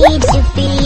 need to be